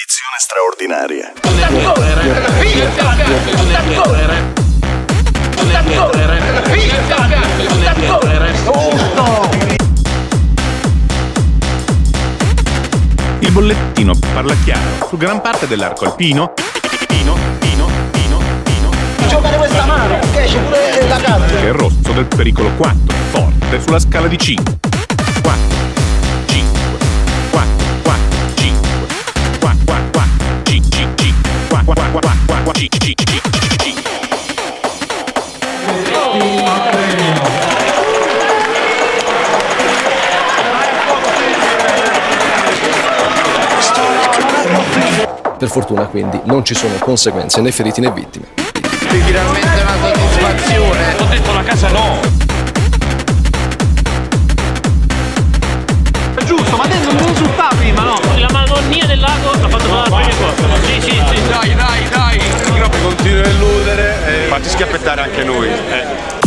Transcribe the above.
Edizione straordinaria. Il bollettino parla chiaro su gran parte dell'arco alpino. Pino, pino, pino, pino. giocare questa mano, che c'è pure la casa. Che è rosso del pericolo 4, forte sulla scala di 5. Per fortuna quindi non ci sono conseguenze né feriti né vittime. Schiappettare anche noi. Eh.